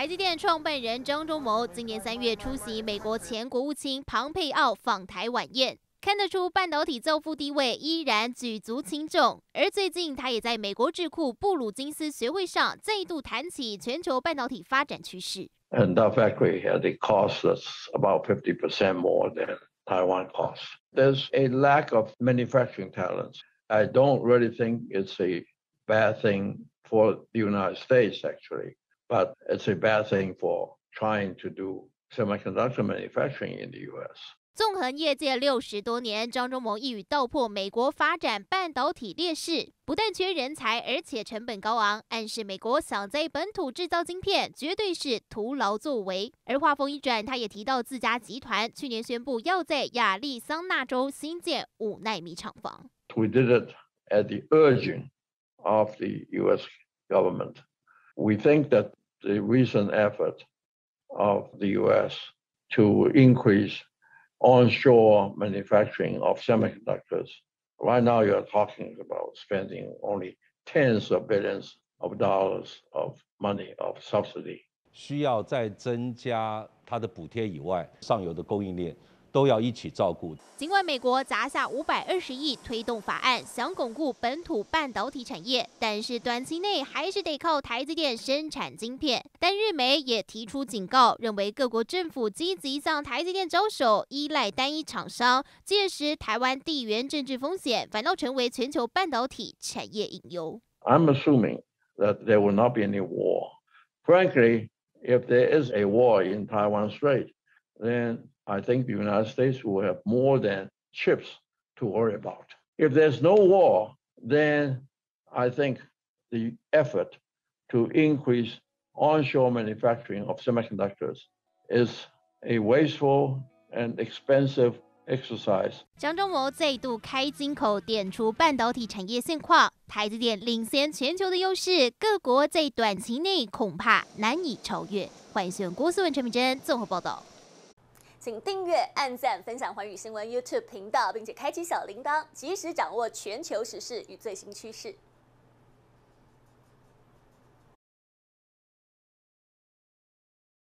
台积电创办人张忠谋今年三月出席美国前国务卿庞佩奥访台晚宴，看得出半导体造富地位依然举足轻重。而最近，他也在美国智库布鲁金斯学会上再度谈起全球半导体发展趋势。And that factory had it cost us about 50% more than Taiwan costs. There's a lack of manufacturing talents. I don't really think it's a bad thing for the United States, actually, but it's a bad thing for trying to do semiconductor manufacturing in the U.S. 纵横业界六十多年，张忠谋一语道破美国发展半导体劣势，不但缺人才，而且成本高昂，暗示美国想在本土制造晶片，绝对是徒劳作为。而话锋一转，他也提到自家集团去年宣布要在亚利桑那州新建五纳米厂房。We did it at the urging of the U.S. government. We think that the recent effort of the U.S. to increase onshore manufacturing of semiconductors, right now you're talking about spending only tens of billions of dollars of money of subsidy. 需要再增加它的补贴以外，上游的供应链。 都要一起照顾。尽管美国砸下五百二十亿推动法案，想巩固本土半导体产业，但是短期内还是得靠台积电生产晶片。但日媒也提出警告，认为各国政府积极向台积电招手，依赖单一厂商，届时台湾地缘政治风险反倒成为全球半导体产业隐忧。I'm assuming that there will not be any war. Frankly, if there is a war in Taiwan Strait, then I think the United States will have more than chips to worry about. If there's no war, then I think the effort to increase onshore manufacturing of semiconductors is a wasteful and expensive exercise. 张忠谋再度开金口，点出半导体产业现况，台积电领先全球的优势，各国在短期内恐怕难以超越。欢迎选郭思文、陈敏贞综合报道。 请订阅、按赞、分享环宇新闻 YouTube 频道，并且开启小铃铛，及时掌握全球时事与最新趋势。